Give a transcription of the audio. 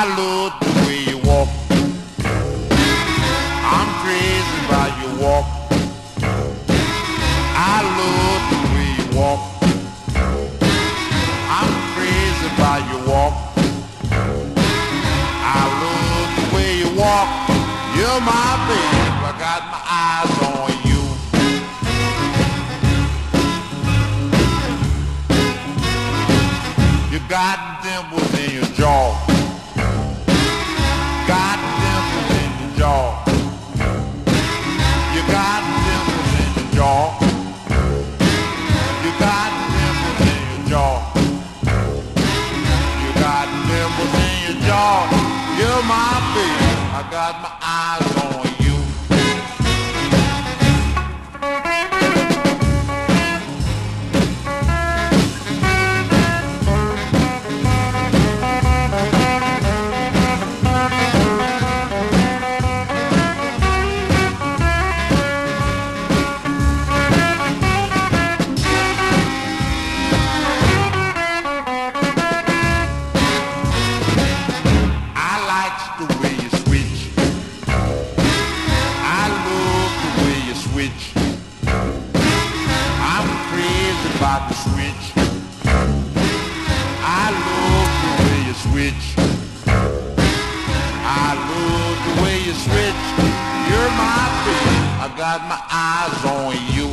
I love the way you walk. I'm crazy about your walk. I love the way you walk. I'm crazy about your walk. I love the way you walk. You're my babe. I got my eyes on you. You got dimples in your jaw. Your. You're my baby. I got my eyes on you. Switch. I'm crazy about the switch. I love the way you switch. I love the way you switch. You're my baby. I got my eyes on you.